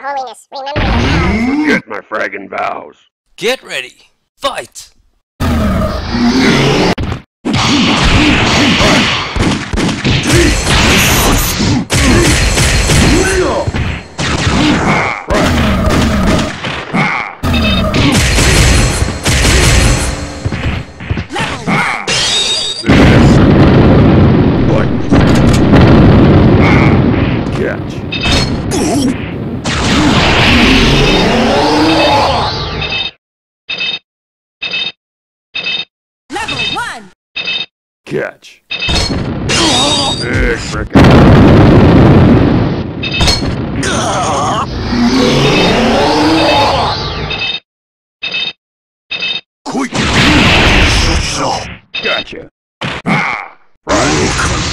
Holiness, remember your vows. Forget my fragging vows. Get ready. Fight! Catch. Big frickin'. Gotcha. Ah, right.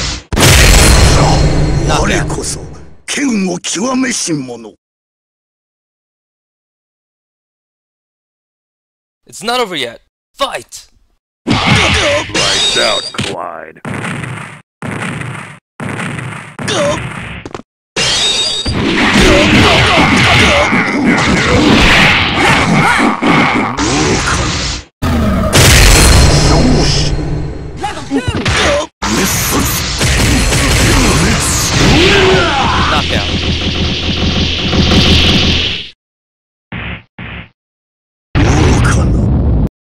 我こそ剣を極めし者 It's not over yet. Fight! Out, Clyde. Don't